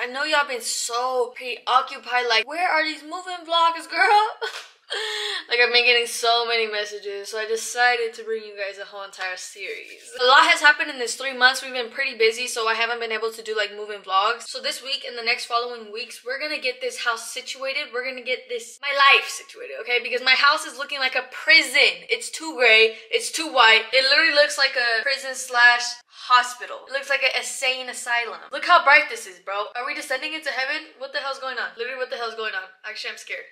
I know y'all been so preoccupied, like, where are these move-in vlogs, girl? like I've been getting so many messages, so I decided to bring you guys a whole entire series. A lot has happened in this three months. We've been pretty busy, so I haven't been able to do like moving vlogs. So this week and the next following weeks, we're gonna get this house situated. We're gonna get this my life situated, okay? Because my house is looking like a prison. It's too gray. It's too white. It literally looks like a prison slash hospital. It looks like an insane asylum. Look how bright this is, bro. Are we descending into heaven? What the hell's going on? Literally, what the hell's going on? Actually, I'm scared.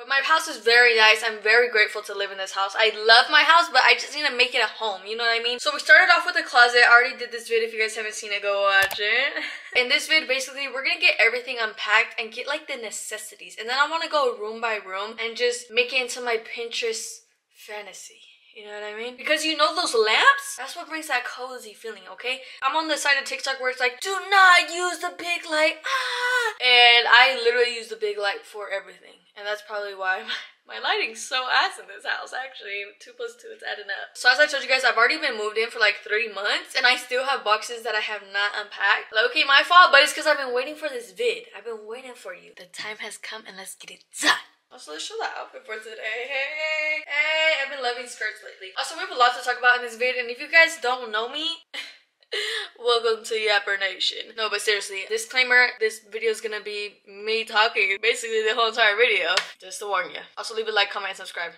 But my house is very nice. I'm very grateful to live in this house. I love my house, but I just need to make it a home. You know what I mean? So we started off with a closet. I already did this vid. If you guys haven't seen it, go watch it. In this vid, basically, we're gonna get everything unpacked and get like the necessities. And then I wanna go room by room and just make it into my Pinterest fantasy. You know what I mean? Because you know those lamps? That's what brings that cozy feeling, okay? I'm on the side of TikTok where it's like, do not use the big light, ah! And I literally use the big light for everything. And that's probably why my, lighting's so ass in this house, actually. Two plus two, it's adding up. So as I told you guys, I've already been moved in for like three months, and I still have boxes that I have not unpacked. Okay, my fault, but it's because I've been waiting for this vid. I've been waiting for you. The time has come, and let's get it done. Also, let's show the outfit for today. Hey, hey, I've been loving skirts lately. Also, we have a lot to talk about in this video, and if you guys don't know me, welcome to Yapper Nation. No, but seriously, disclaimer, this video is gonna be me talking basically the whole entire video, just to warn you. Also, leave a like, comment, and subscribe.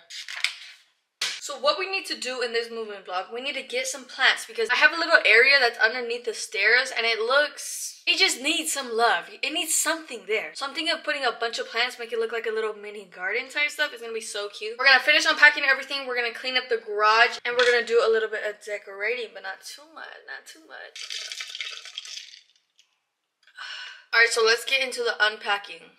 So what we need to do in this movement vlog, we need to get some plants because I have a little area that's underneath the stairs and it looks, it just needs some love. It needs something there. So I'm thinking of putting a bunch of plants, make it look like a little mini garden type stuff. It's gonna be so cute. We're gonna finish unpacking everything. We're gonna clean up the garage and we're gonna do a little bit of decorating, but not too much, not too much. All right, so let's get into the unpacking.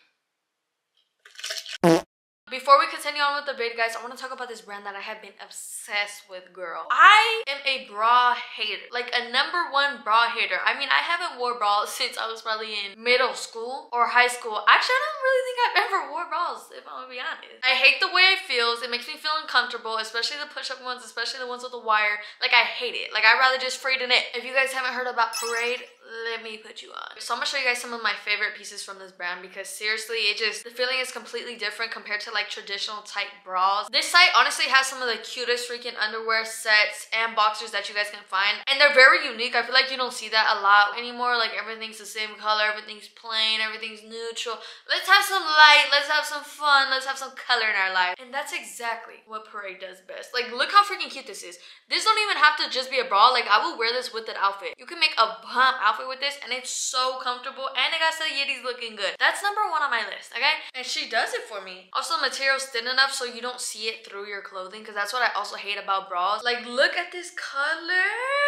Before we continue on with the video, guys, I want to talk about this brand that I have been obsessed with, girl. I am a bra hater. Like a number one bra hater. I mean, I haven't wore bras since I was probably in middle school or high school. Actually, I don't really think I've ever wore bras, if I'm gonna be honest. I hate the way it feels. It makes me feel uncomfortable, especially the push-up ones, especially the ones with the wire. Like, I hate it. Like, I'd rather just straighten it. If you guys haven't heard about Parade, let me put you on. So I'm gonna show you guys some of my favorite pieces from this brand because seriously, it just, the feeling is completely different compared to like traditional tight bras. This site honestly has some of the cutest freaking underwear sets and boxers that you guys can find. And they're very unique. I feel like you don't see that a lot anymore. Like everything's the same color, everything's plain, everything's neutral. Let's have some light, let's have some fun, let's have some color in our life. And that's exactly what Parade does best. Like look how freaking cute this is. This don't even have to just be a bra. Like I will wear this with an outfit. You can make a bump outfit outfit with this and it's so comfortable and it got some yitties looking good. That's number one on my list, okay? And she does it for me. Also, the material's thin enough so you don't see it through your clothing because that's what I also hate about bras. Like, look at this color.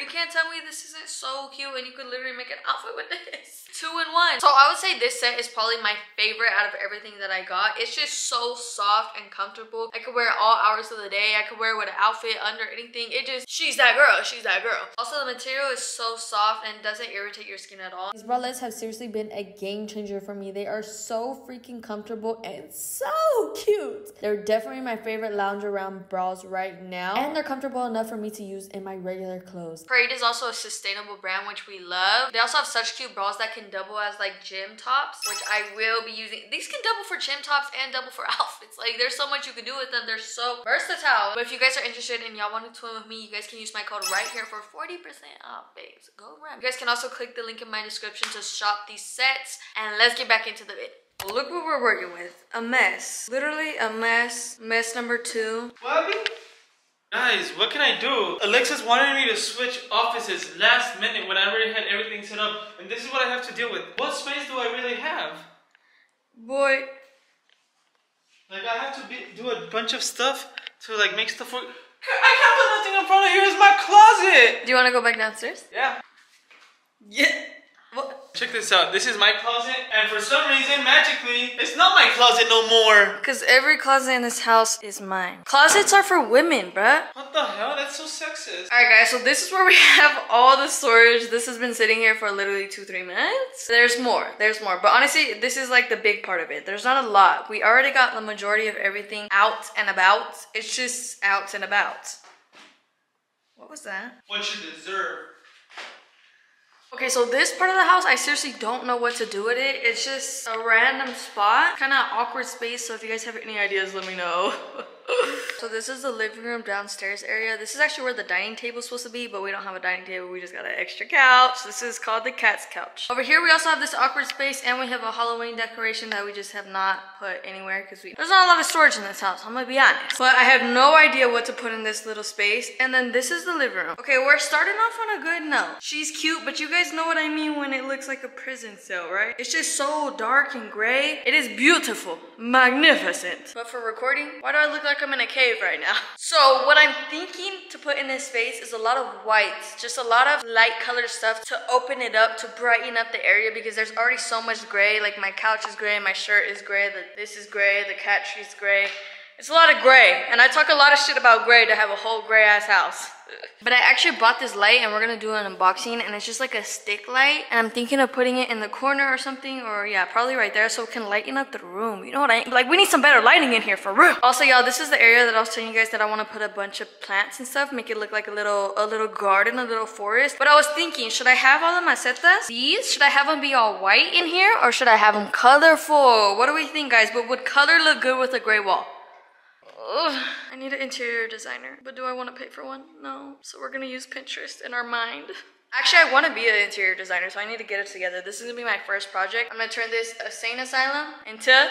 You can't tell me this isn't so cute and you could literally make an outfit with this. Two in one. So I would say this set is probably my favorite out of everything that I got. It's just so soft and comfortable. I could wear it all hours of the day. I could wear it with an outfit under anything. It just, she's that girl. She's that girl. Also, the material is so soft and doesn't irritate your skin at all. These bralettes have seriously been a game changer for me. They are so freaking comfortable and so cute. They're definitely my favorite lounge around bras right now. And they're comfortable enough for me to use in my regular clothes. Parade is also a sustainable brand, which we love. They also have such cute bras that can double as like gym tops, which I will be using. These can double for gym tops and double for outfits. Like there's so much you can do with them. They're so versatile. But if you guys are interested and y'all want to twin with me, you guys can use my code right here for 40% off, babes. Go run. You guys can also click the link in my description to shop these sets. And let's get back into the vid. Look what we're working with. A mess. Literally a mess. Mess number two. What? Guys, what can I do? Alexis wanted me to switch offices last minute when I already had everything set up, and this is what I have to deal with. What space do I really have? Boy. Like, I have to be, do a bunch of stuff to, like, make stuff work. I can't put nothing in front of here. It's my closet. Do you want to go back downstairs? Yeah. Yeah. Check this out. This is my closet, and for some reason, magically, it's not my closet no more. Because every closet in this house is mine. Closets are for women, bruh. What the hell? That's so sexist. Alright guys, so this is where we have all the storage. This has been sitting here for literally two, three minutes. There's more, there's more. But honestly, this is like the big part of it. There's not a lot. We already got the majority of everything out and about. It's just out and about. What was that? What you deserve. Okay, so this part of the house, I seriously don't know what to do with it. It's just a random spot, kind of awkward space. So if you guys have any ideas, let me know. so this is the living room downstairs area. This is actually where the dining table is supposed to be, but we don't have a dining table. We just got an extra couch. This is called the cat's couch. Over here, we also have this awkward space and we have a Halloween decoration that we just have not put anywhere because we there's not a lot of storage in this house. I'm gonna be honest. But I have no idea what to put in this little space. And then this is the living room. Okay, we're starting off on a good note. She's cute, but you guys know what I mean when it looks like a prison cell, right? It's just so dark and gray. It is beautiful, magnificent. But for recording, why do I look like I'm in a cave right now? So what I'm thinking to put in this space is a lot of whites, just a lot of light colored stuff to open it up, to brighten up the area because there's already so much gray. Like my couch is gray, my shirt is gray, the, this is gray, the cat tree's gray. It's a lot of gray, and I talk a lot of shit about gray to have a whole gray ass house. But I actually bought this light and we're gonna do an unboxing and it's just like a stick light and I'm thinking of putting it in the corner or something or yeah, probably right there so it can lighten up the room. You know what I mean? Like we need some better lighting in here for real. Also y'all, this is the area that I was telling you guys that I wanna put a bunch of plants and stuff, make it look like a little a little garden, a little forest. But I was thinking, should I have all the macetas? These, should I have them be all white in here or should I have them colorful? What do we think guys? But would color look good with a gray wall? Ugh, I need an interior designer, but do I want to pay for one? No. So we're gonna use Pinterest in our mind. Actually, I want to be an interior designer, so I need to get it together. This is gonna be my first project. I'm gonna turn this insane asylum into.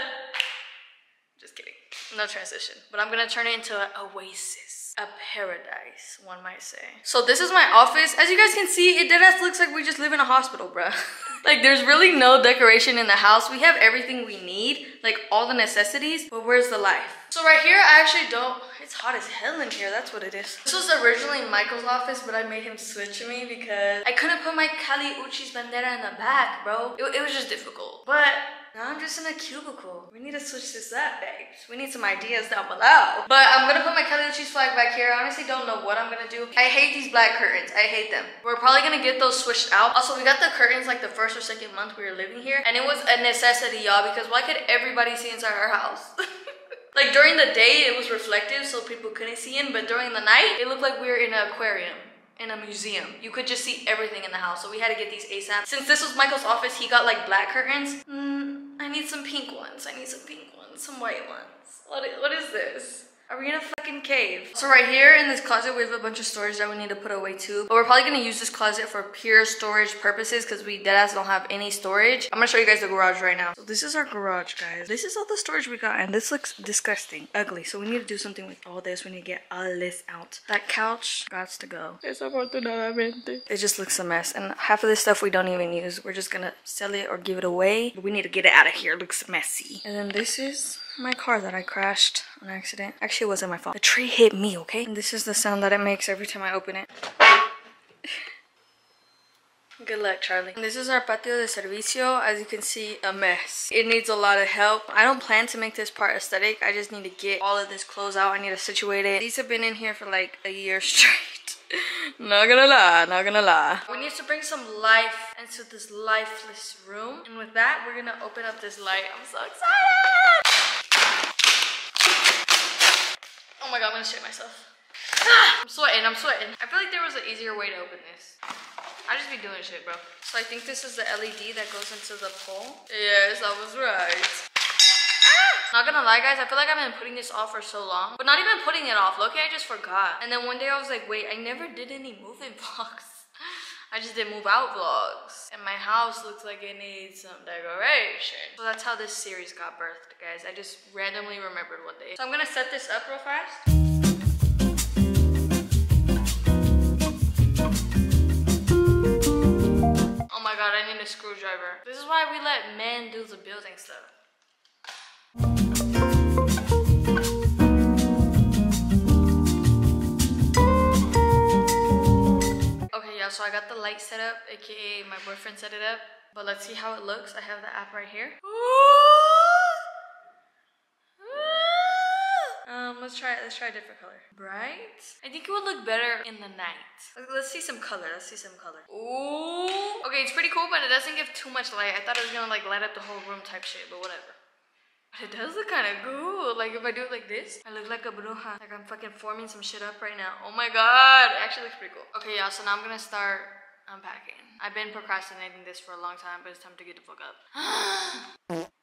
Just kidding. No transition. But I'm gonna turn it into an oasis. A paradise, one might say. So this is my office. As you guys can see, it deadass looks like we just live in a hospital, bruh. like there's really no decoration in the house. We have everything we need, like all the necessities, but where's the life? So right here, I actually don't, it's hot as hell in here, that's what it is. This was originally Michael's office, but I made him switch me because I couldn't put my Kali Uchis bandera in the back, bro. It, it was just difficult. But now I'm just in a cubicle. We need to switch this up, babes. We need some ideas down below. But I'm gonna put my Kali Uchis flag back here. I honestly don't know what I'm gonna do. I hate these black curtains. I hate them. We're probably gonna get those switched out. Also, we got the curtains like the first or second month we were living here. And it was a necessity, y'all, because why could everybody see inside our house? Like during the day, it was reflective so people couldn't see in, but during the night, it looked like we were in an aquarium in a museum. You could just see everything in the house, so we had to get these ASAP. Since this was Michael's office, he got like black curtains. Mm, need some pink ones. I need some pink ones, some white ones. What what is this? Are we in a fucking cave? So right here in this closet, we have a bunch of storage that we need to put away too. But we're probably gonna use this closet for pure storage purposes because we deadass don't have any storage. I'm gonna show you guys the garage right now. So this is our garage, guys. This is all the storage we got and this looks disgusting, ugly. So we need to do something with all this. We need to get all this out. That couch got to go. It just looks a mess. And half of this stuff we don't even use. We're just gonna sell it or give it away. But we need to get it out of here. It looks messy. And then this is my car that I crashed on accident. Actually, it wasn't my fault. The tree hit me, okay? And this is the sound that it makes every time I open it. Good luck, Charlie. This is our patio de servicio. As you can see, a mess. It needs a lot of help. I don't plan to make this part aesthetic. I just need to get all of this clothes out. I need to situate it. These have been in here for like a year straight. not gonna lie, not gonna lie. We need to bring some life into this lifeless room. And with that, we're gonna open up this light. I'm so excited! Oh my god, I'm gonna shit myself. I'm sweating, I'm sweating. I feel like there was an easier way to open this. I just be doing shit, bro. So I think this is the LED that goes into the pole. Yes, I was right. Ah! Not gonna lie, guys, I feel like I've been putting this off for so long. But not even putting it off. Okay, I just forgot. And then one day I was like, wait, I never did any moving vlogs. I just did move out vlogs. And my house looks like it needs some decoration. So that's how this series got birthed, guys. I just randomly remembered one day. So I'm gonna set this up real fast. Oh my god, I need a screwdriver. This is why we let men do the building stuff. So I got the light set up, aka my boyfriend set it up. But let's see how it looks. I have the app right here. Um, let's try let's try a different color. Bright? I think it would look better in the night. Let's, see some color. Let's see some color. Ooh. Okay, it's pretty cool, but it doesn't give too much light. I thought it was gonna like light up the whole room type shit, but whatever. But it does look kind of cool. Like if I do it like this, I look like a bruja. Like I'm fucking forming some shit up right now. Oh my god. It actually looks pretty cool. Okay, yeah, so now I'm gonna start unpacking. I've been procrastinating this for a long time, but it's time to get the fuck up.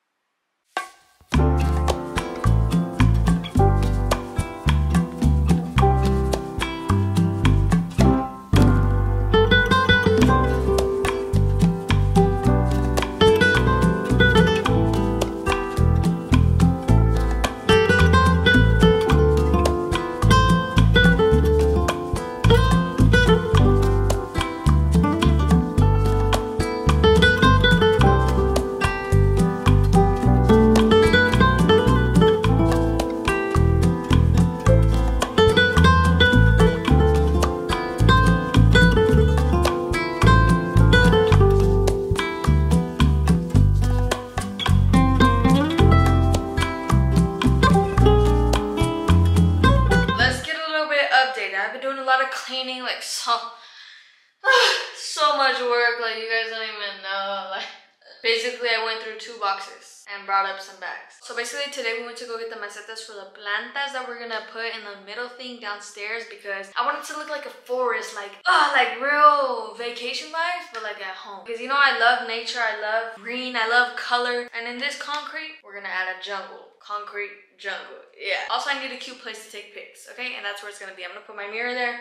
for the plantas that we're gonna put in the middle thing downstairs because I wanted to look like a forest, like ah, like real vacation vibes, but like at home. Because you know, I love nature. I love green. I love color. And in this concrete, we're gonna add a jungle. Concrete jungle. Yeah. Also, I need a cute place to take pics. Okay, and that's where it's gonna be. I'm gonna put my mirror there.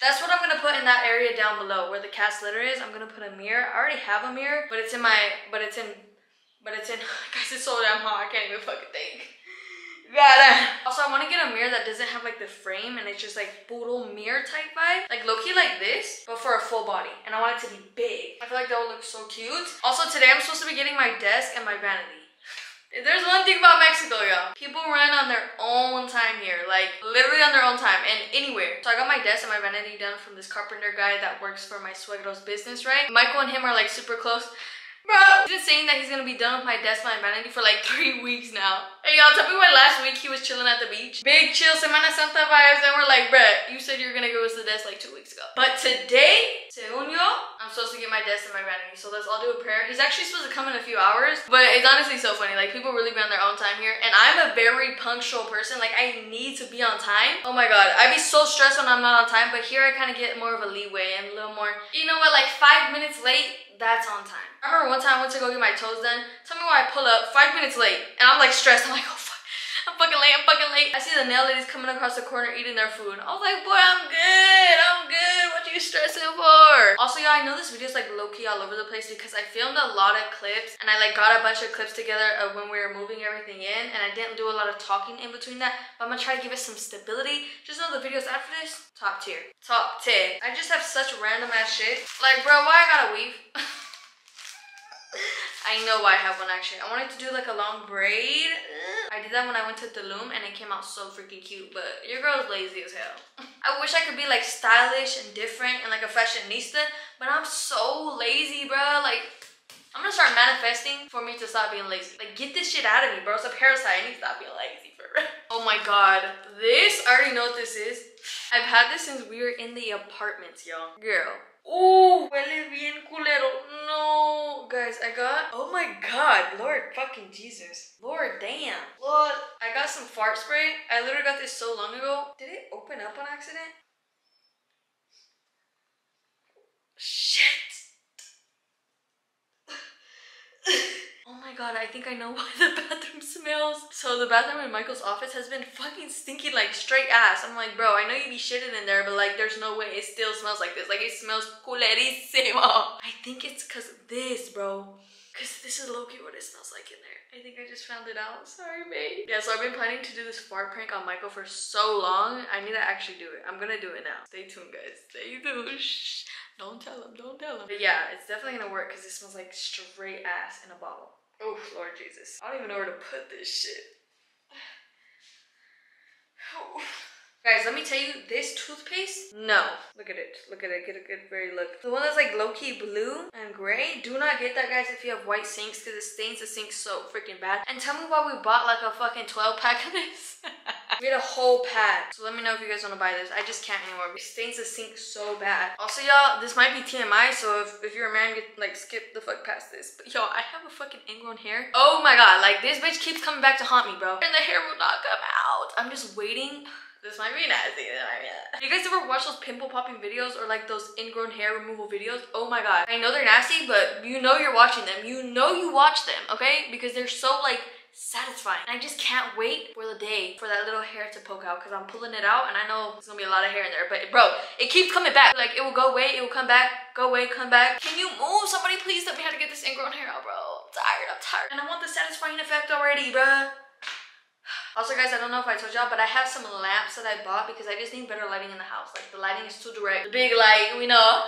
That's what I'm gonna put in that area down below where the cat's litter is. I'm gonna put a mirror. I already have a mirror, but it's in my, but it's in, but it's in. Guys, it's so damn hot. I can't even fucking think. Also, I want to get a mirror that doesn't have like the frame and it's just like poodle mirror type vibe. Like low key like this, but for a full body. And I want it to be big. I feel like that would look so cute. Also, today I'm supposed to be getting my desk and my vanity. If There's one thing about Mexico, y'all. People run on their own time here, like literally on their own time and anywhere. So I got my desk and my vanity done from this carpenter guy that works for my suegro's business, right? Michael and him are like super close. Bro, he's been saying that he's gonna be done with my desk my vanity for like three weeks now. Hey y'all, tell me why last week he was chilling at the beach. Big chill Semana Santa vibes, and we're like, bruh, you said you were gonna give us the desk like two weeks ago. But today, según yo, I'm supposed to get my desk and my vanity. So let's all do a prayer. He's actually supposed to come in a few hours, but it's honestly so funny. Like people really be on their own time here, and I'm a very punctual person. Like I need to be on time. Oh my god, I'd be so stressed when I'm not on time, but here I kind of get more of a leeway and a little more. You know what? Like five minutes late, that's on time. I remember one time I went to go get my toes done. Tell me why I pull up five minutes late, and I'm like stressed. I'm like, oh. I'm fucking late, I'm fucking late. I see the nail ladies coming across the corner eating their food. I was like, boy, I'm good, I'm good. What are you stressing for? Also, y'all, I know this video is like low-key all over the place because I filmed a lot of clips and I like got a bunch of clips together of when we were moving everything in and I didn't do a lot of talking in between that, but I'm gonna try to give it some stability. Just know the videos after this, top tier. Top tier. I just have such random ass shit. Like, bro, why I gotta weave? I know why I have one actually. I wanted to do like a long braid. I did that when I went to Tulum and it came out so freaking cute, but your girl's lazy as hell. I wish I could be like stylish and different and like a fashionista, but I'm so lazy, bro. Like, I'm gonna start manifesting for me to stop being lazy. Like, get this shit out of me, bro. It's a parasite. I need to stop being lazy for real. Oh my god. This, I already know what this is. I've had this since we were in the apartments, y'all. Girl. Ooh, huele bien culero. No. Guys, I got, oh my god, Lord fucking Jesus. Lord damn. Lord, I got some fart spray. I literally got this so long ago. Did it open up on accident? Shit. Oh my god, I think I know why the bathroom smells. So the bathroom in Michael's office has been fucking stinky like straight ass. I'm like, bro, I know you be shitting in there, but like there's no way it still smells like this. Like it smells culerísimo. I think it's cause of this, bro. Cause this is low-key what it smells like in there. I think I just found it out. Sorry, babe. Yeah, so I've been planning to do this fart prank on Michael for so long. I need to actually do it. I'm gonna do it now. Stay tuned, guys. Stay tuned. Shh. Don't tell him. Don't tell him. But yeah, it's definitely gonna work because it smells like straight ass in a bottle. Oh, Lord Jesus. I don't even know where to put this shit. Oh. Guys, let me tell you, this toothpaste, no. Look at it. Look at it. Get a good, very look. The one that's like low-key blue and gray, do not get that, guys, if you have white sinks because it stains the sink so freaking bad. And tell me why we bought like a fucking 12 pack of this. we had a whole pack. So let me know if you guys want to buy this. I just can't anymore. It stains the sink so bad. Also, y'all, this might be TMI, so if, if you're a man, get, like, skip the fuck past this. But y'all, I have a fucking ingrown hair. Oh my god, like, this bitch keeps coming back to haunt me, bro. And the hair will not come out. I'm just waiting This might be nasty. You guys ever watch those pimple popping videos or like those ingrown hair removal videos? Oh my god. I know they're nasty, but you know you're watching them. You know you watch them, okay? Because they're so like satisfying. And I just can't wait for the day for that little hair to poke out because I'm pulling it out and I know there's gonna be a lot of hair in there. But bro, it keeps coming back. Like it will go away, it will come back, go away, come back. Can you move? Somebody please tell me how to get this ingrown hair out, bro. I'm tired, I'm tired. And I want the satisfying effect already, bro. Also, guys, I don't know if I told y'all, but I have some lamps that I bought because I just need better lighting in the house. Like, the lighting is too direct. The big light, we know. Ah!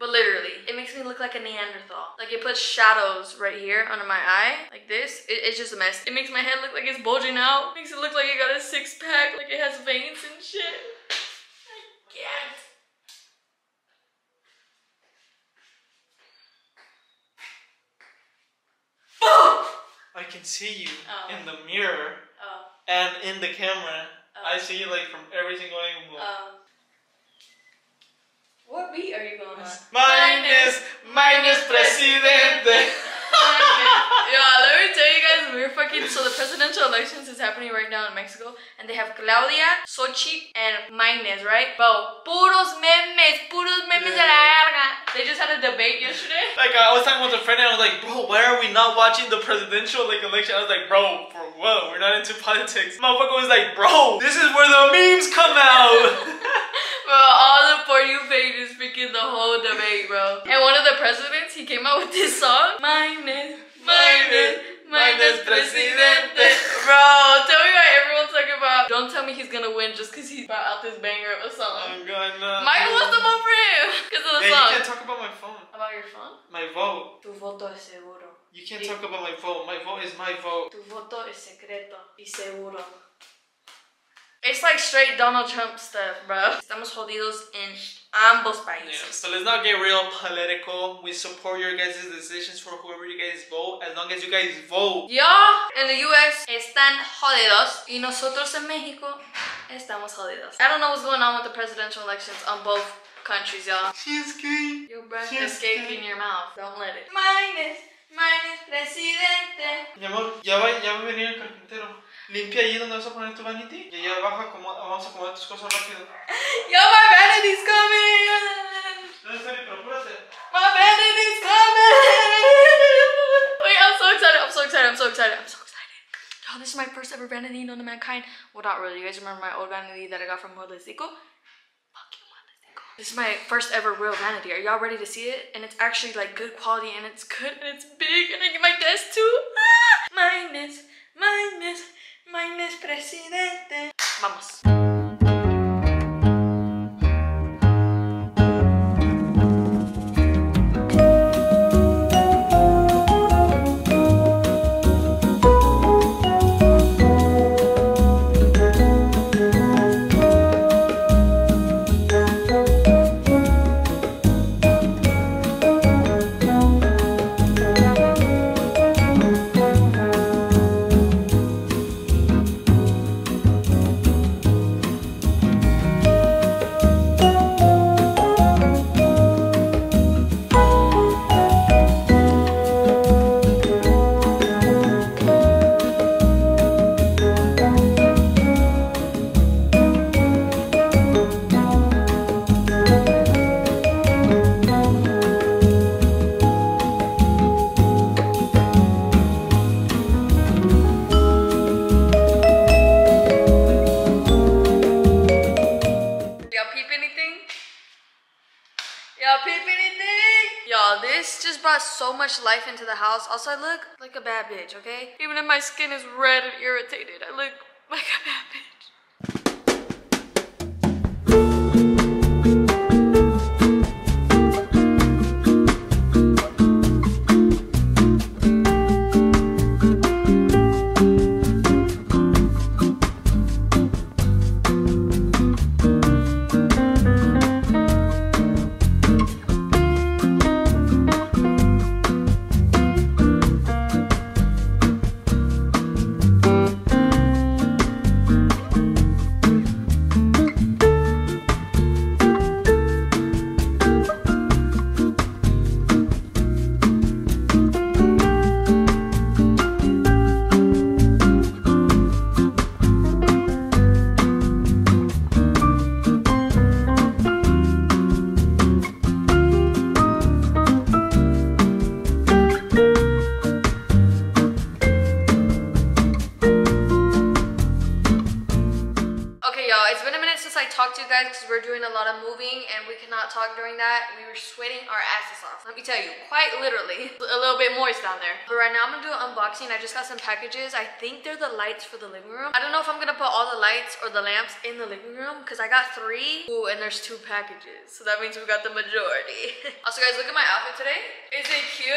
But literally, it makes me look like a Neanderthal. Like, it puts shadows right here under my eye, like this. It, it's just a mess. It makes my head look like it's bulging out. makes it look like it got a six-pack, like it has veins and shit. I can't. I can see you Oh. in the mirror Oh, and in the camera. Oh. I see you like from every single angle. um. What beat are you going on? Máynez, Máynez presidente. yeah, let me tell you guys, we're fucking. So the presidential elections is happening right now in Mexico, and they have Claudia, Xochitl, and Máynez, right? Bro, puros memes, puros memes de la verga. They just had a debate yesterday. Like I was talking with a friend and I was like, bro, why are we not watching the presidential like election? I was like, bro, for what? We're not into politics. Motherfucker was like, bro, this is where the memes come out. Bro, all the For You pages freaking the whole debate, bro. And one of the presidents, he came out with this song. Maynes, Máynez, Máynez presidente. Bro, tell me why everyone's talking about. Don't tell me he's gonna win just because he brought out this banger of a song. I'm gonna. Michael wants to vote for him because of the Hey, you can't talk about my phone. About your phone? My vote. Tu voto es seguro. You can't Sí. talk about my vote. My vote is my vote. Tu voto es secreto y seguro. It's like straight Donald Trump stuff, bro. Estamos jodidos en ambos países. Yeah, so let's not get real political. We support your guys' decisions for whoever you guys vote, as long as you guys vote. Y'all in the US están jodidos y nosotros en México estamos jodidos. I don't know what's going on with the presidential elections on both countries, y'all. She's gay. Your breath Yes, escaping your mouth. Don't let it. Máynez, Máynez presidente. Mi amor, ya va, ya va a venir el carpintero. Limpia allí donde vas a poner tu vanity y allá abajo vamos a acomodar tus cosas rápido. Yo, my vanity's coming. No, serio, pero apúrate. My vanity's coming. Wait, I'm so excited. I'm so excited. I'm so excited. I'm so excited. Oh, this is my first ever vanity known to mankind. Well, not really. You guys remember my old vanity that I got from you, This is my first ever real vanity. Are y'all ready to see it? And it's actually like good quality and it's good and it's big and I get my desk too. Ah! Máynez, Máynez, minus presidente. Vamos. So much life into the house. Also, I look like a bad bitch, okay? Even if my skin is red and irritated, I look like a bad Let me tell you, quite literally. A little bit moist down there. But right now I'm gonna do an unboxing. I just got some packages. I think they're the lights for the living room. I don't know if I'm gonna put all the lights or the lamps in the living room because I got three. Ooh, and there's two packages. So that means we got the majority. also guys, look at my outfit today. Is it cute?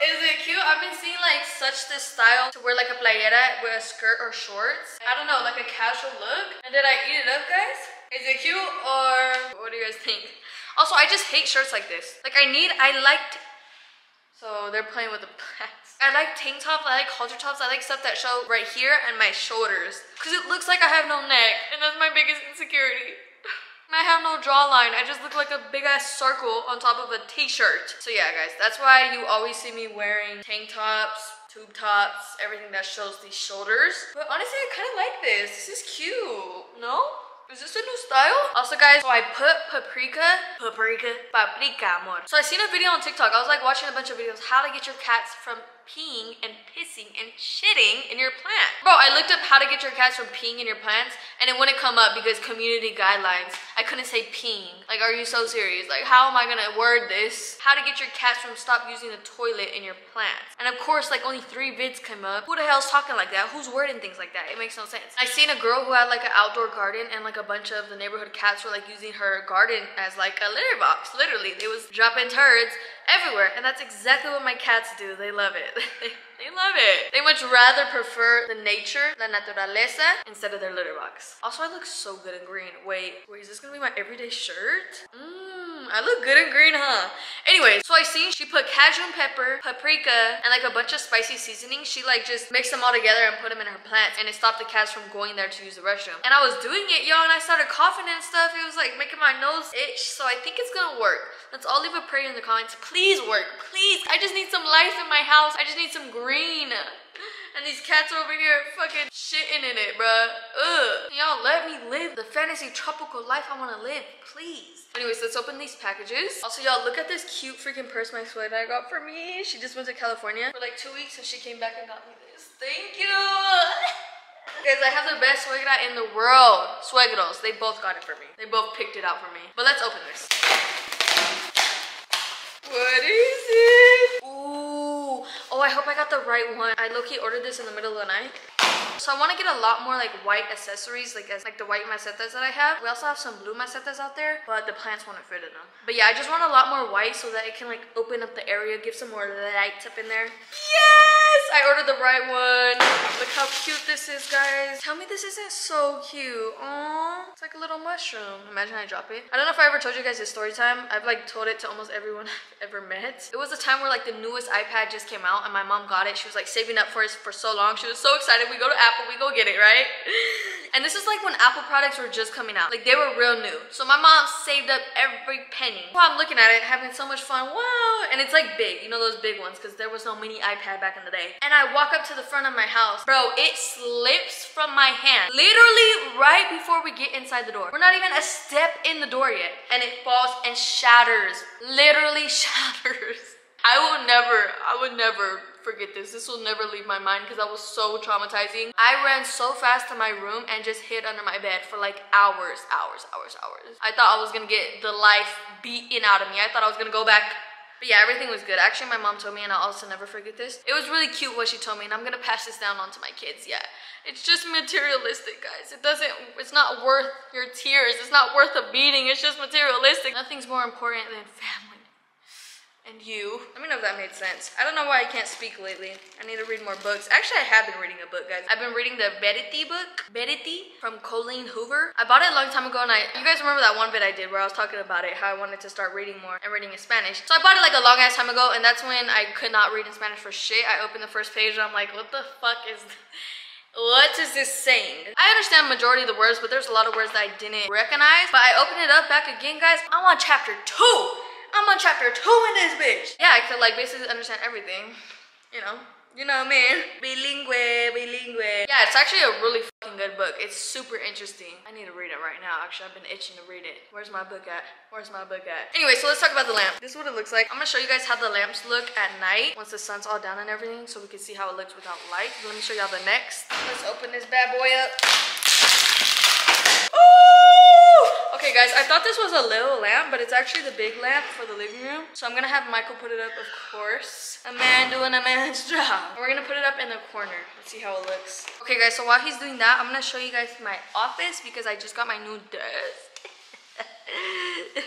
Is it cute? I've been seeing like such this style to wear like a playera with a skirt or shorts. I don't know, like a casual look. And did I eat it up, guys? Is it cute or what do you guys think? Also, I just hate shirts like this. Like I need, I liked, so they're playing with the pants. I like tank tops, I like halter tops, I like stuff that show right here and my shoulders. Cause it looks like I have no neck and that's my biggest insecurity. I have no jawline. I just look like a big ass circle on top of a t-shirt. So yeah, guys, that's why you always see me wearing tank tops, tube tops, everything that shows these shoulders. But honestly, I kind of like this. This is cute. No? Is this a new style? Also guys, so I put paprika, paprika, paprika amor. So I seen a video on TikTok. I was like watching a bunch of videos, how to get your cats from peeing and pissing and shitting in your plant. Bro, I looked up how to get your cats from peeing in your plants and it wouldn't come up because community guidelines. I couldn't say peeing. Like, are you so serious? Like, how am I gonna word this? How to get your cats from stop using the toilet in your plants. And of course, like only three vids came up. Who the hell's talking like that? Who's wording things like that? It makes no sense. I seen a girl who had like an outdoor garden and like a bunch of the neighborhood cats were like using her garden as like a litter box. Literally, they was dropping turds everywhere. And that's exactly what my cats do. They love it. they love it. They much rather prefer the nature, la naturaleza, instead of their litter box. Also, I look so good in green. Wait, wait, is this gonna be my everyday shirt? Mmm, I look good in green, huh? Anyway, so I seen she put cajun pepper, paprika, and like a bunch of spicy seasonings. She like just mixed them all together and put them in her plants and it stopped the cats from going there to use the restroom. And I was doing it, y'all, and I started coughing and stuff. It was like making my nose itch, so I think it's gonna work. Let's all leave a prayer in the comments. Please work, please. I just need some life in my house. I just need some green. And these cats over here fucking shitting in it, bruh. Ugh. Y'all let me live the fantasy tropical life I wanna live, please. Anyways, let's open these packages. Also, y'all, look at this cute freaking purse my sweater got for me. She just went to California for like two weeks and she came back and got me this. Thank you. Guys, I have the best suegra in the world. Suegros, they both got it for me. They both picked it out for me. But let's open this. What is it? Ooh. Oh, I hope I got the right one. I low-key ordered this in the middle of the night. So I want to get a lot more like white accessories, like as like the white macetas that I have. We also have some blue macetas out there, but the plants won't fit in them. But yeah, I just want a lot more white so that it can like open up the area, give some more lights up in there. Yes! I ordered the right one. Look how cute this is, guys. Tell me this isn't so cute. Aww. It's like a little mushroom. Imagine I drop it. I don't know if I ever told you guys this story time. I've like told it to almost everyone I've ever met. It was a time where like the newest iPad just came out and my mom got it. She was like saving up for it for so long. She was so excited. We go to Apple, we go get it, right? And this is like when Apple products were just coming out. Like they were real new. So my mom saved up every penny. While I'm looking at it, having so much fun. Wow. And it's like big, you know those big ones because there was no mini iPad back in the day. And I walk up to the front of my house. Bro, it slips from my hand. Literally right before we get inside the door. We're not even a step in the door yet. And it falls and shatters. Literally shatters. I will never, I would never forget this. This will never leave my mind because that was so traumatizing. I ran so fast to my room and just hid under my bed for like hours, hours, hours, hours. I thought I was gonna get the life beaten out of me. I thought I was gonna go back but yeah, everything was good. Actually, my mom told me, and I'll also never forget this. It was really cute what she told me, and I'm gonna pass this down on to my kids. Yeah, it's just materialistic, guys. It doesn't, it's not worth your tears. It's not worth a beating. It's just materialistic. Nothing's more important than family and you. Let me know if that made sense. I don't know why I can't speak lately. I need to read more books. Actually, I have been reading a book, guys. I've been reading the Verity book, Verity from Colleen Hoover. I bought it a long time ago, and I, you guys remember that one bit I did where I was talking about it, how I wanted to start reading more and reading in Spanish. So I bought it like a long ass time ago, and that's when I could not read in Spanish for shit. I opened the first page, and I'm like, what the fuck is what is this saying? I understand majority of the words, but there's a lot of words that I didn't recognize. But I opened it up back again, guys. I'm on chapter two. I'm on chapter two in this bitch. Yeah, I could like basically understand everything. You know, you know what I mean? Bilingue, bilingue. Yeah, it's actually a really fucking good book. It's super interesting. I need to read it right now. Actually, I've been itching to read it. Where's my book at? Where's my book at? Anyway, so let's talk about the lamp. This is what it looks like. I'm gonna show you guys how the lamps look at night once the sun's all down and everything so we can see how it looks without light. Let me show y'all the next. Let's open this bad boy up. Ooh! Okay guys, I thought this was a little lamp, but it's actually the big lamp for the living room. So I'm gonna have Michael put it up, of course. A man doing a man's job. We're gonna put it up in the corner. Let's see how it looks. Okay guys, so while he's doing that, I'm gonna show you guys my office because I just got my new desk.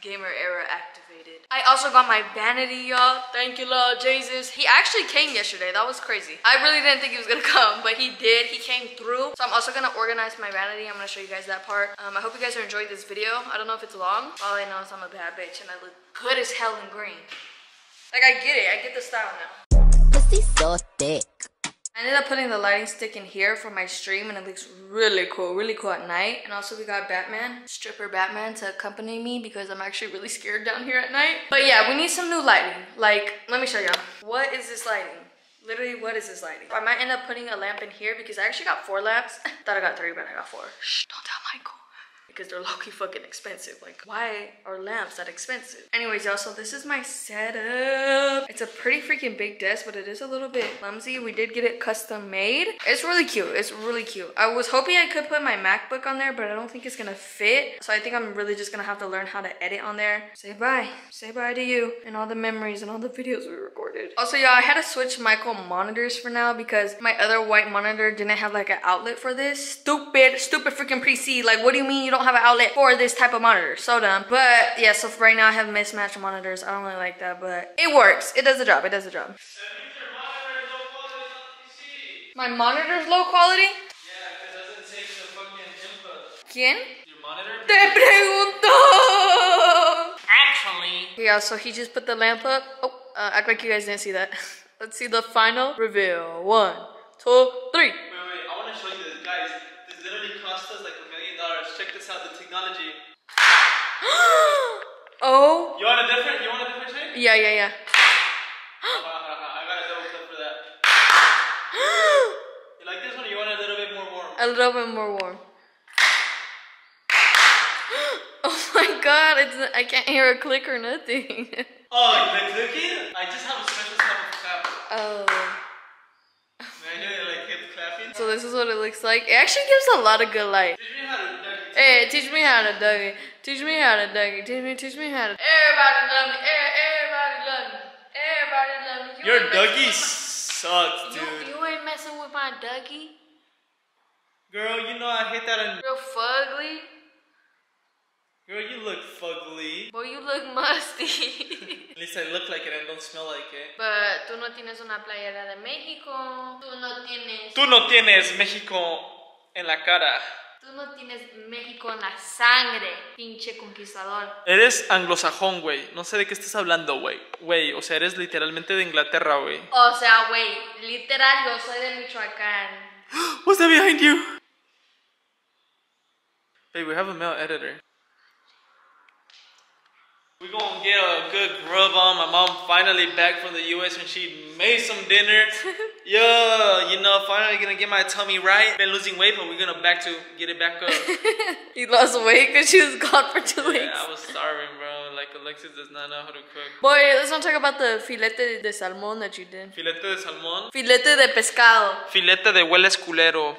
Gamer era activated. I also got my vanity, y'all. Thank you, Lord Jesus. He actually came yesterday. That was crazy. I really didn't think he was gonna come, but he did. He came through. So I'm also gonna organize my vanity. I'm gonna show you guys that part. Um, I hope you guys are enjoying this video. I don't know if it's long. All I know is I'm a bad bitch and I look good as hell in green. Like, I get it. I get the style now. Pussy so thick. I ended up putting the lighting stick in here for my stream and it looks really cool, really cool at night. And also we got Batman, stripper Batman to accompany me because I'm actually really scared down here at night. But yeah, we need some new lighting. Like, let me show y'all. What is this lighting? Literally, what is this lighting? I might end up putting a lamp in here because I actually got four lamps. Thought I got three, but I got four. Shh, don't tell Michael because they're low-key fucking expensive. Like, why are lamps that expensive? Anyways, y'all, so this is my setup. It's a pretty freaking big desk, but it is a little bit clumsy. We did get it custom made. It's really cute. It's really cute. I was hoping I could put my MacBook on there, but I don't think it's gonna fit. So I think I'm really just gonna have to learn how to edit on there. Say bye. Say bye to you and all the memories and all the videos we recorded. Also, y'all, I had to switch Michael monitors for now because my other white monitor didn't have like an outlet for this. Stupid, stupid freaking PC. Like, what do you mean you don't have an outlet for this type of monitor. So dumb. But yeah, so right now I have mismatched monitors. I don't really like that, but it works. It does the job. It does the job. My monitor's low quality? Yeah, it doesn't take the fucking input. ¿Quién? Your monitor? Te pregunto. Actually. Yeah, so he just put the lamp up. Oh, uh, act like you guys didn't see that. Let's see the final reveal. One, two, three. Wait, wait, I want to show you this, guys. This literally cost us like a million dollars. Check this out, the technology. oh. You want a different, you want a different shape? Yeah, yeah, yeah. Uh, I got a double clip for that. You like this one you want a little bit more warm? A little bit more warm. oh my god, it's, I can't hear a click or nothing. Oh, like clicking? I just have a special type of clap. oh. I know you like hip clapping. So this is what it looks like. It actually gives a lot of good light. Teach me how to it. Hey, teach me how to Dougie. Teach me how to Dougie. Teach me, teach me how to. Everybody love me. Everybody love me. Everybody love me. You Your ain't Dougie sucks, dude. You, you ain't messing with my Dougie. Girl, you know I hate that. On... Real fugly. Girl, you look fugly. Boy, you look musty. At least I look like it and don't smell like it. But tú no tienes una playera de México. Tú no tienes. Tú no tienes México en la cara. Tú no tienes México en la sangre, pinche conquistador. Eres anglosajón, güey. No sé de qué estás hablando, güey. Güey, o sea, eres literalmente de Inglaterra, güey. O sea, güey, literal, yo soy de Michoacán. What's that behind you? Hey, we have a male editor. We're gonna get a good grub on. My mom finally back from the US and she made some dinner. yeah, you know, finally gonna get my tummy right. Been losing weight, but we're gonna back to get it back up. You lost weight because she was gone for two yeah, weeks. I was starving, bro. Like Alexis does not know how to cook. Boy, let's not talk about the filete de salmón that you did. Filete de salmón. Filete de pescado. Filete de hueles culero.